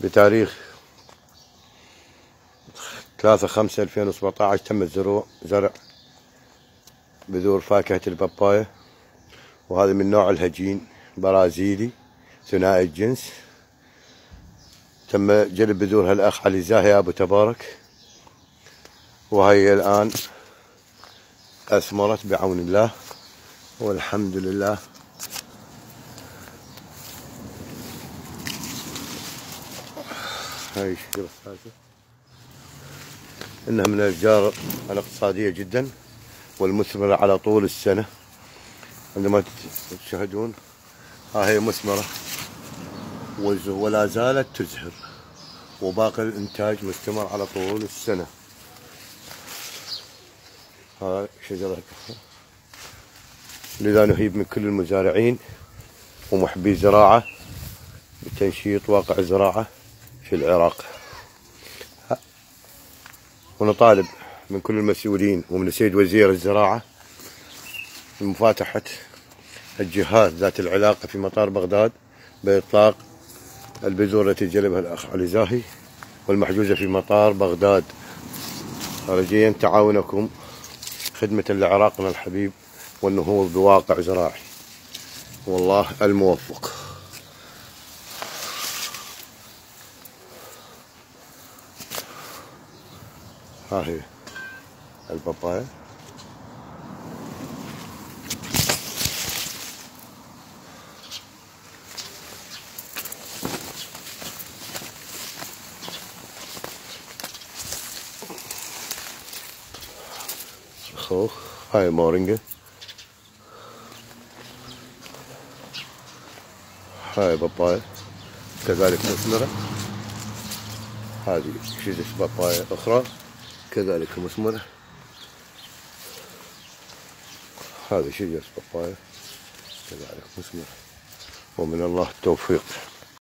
بتاريخ 3 5 2017 تم الزروع زرع بذور فاكهة البابايا وهذا من نوع الهجين برازيلي ثنائي الجنس. تم جلب بذور هالأخ علي زاهي أبو تبارك وهي الآن أثمرت بعون الله والحمد لله هاي الشجرة الثالثة إنها من الأشجار الاقتصادية جدا والمثمرة على طول السنة. عندما تشاهدون ها هي مثمرة ولا زالت تزهر وباقي الإنتاج مستمر على طول السنة. ها شجرة. لذا نهيب من كل المزارعين ومحبي الزراعة بتنشيط واقع الزراعة في العراق. ونطالب من كل المسؤولين ومن السيد وزير الزراعة بمفاتحة الجهات ذات العلاقة في مطار بغداد بإطلاق البذور التي جلبها الأخ علي زاهي والمحجوزة في مطار بغداد. رجيا تعاونكم خدمة لعراقنا الحبيب والنهوض بواقع زراعي. والله الموفق. ها هي البابايا خوخ هاي مورينجا هاي بابايا كذلك مثمرة هذه شجرة بابايا أخرى كذلك مثمرة هذه شجرة بابايا كذلك مثمرة ومن الله التوفيق.